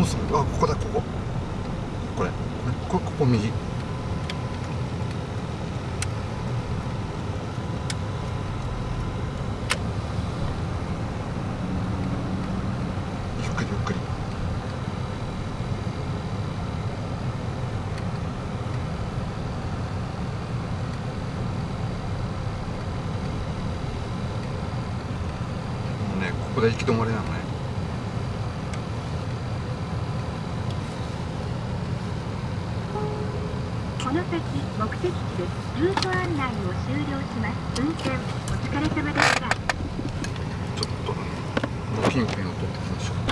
もうすぐあここだここ。これ。これこここ右。ゆっくりゆっくり。ここで行き止まりなのね。この先目的地です。ルート案内を終了します。運転お疲れ様でした。ちょっとピンピンを取ってみましょう。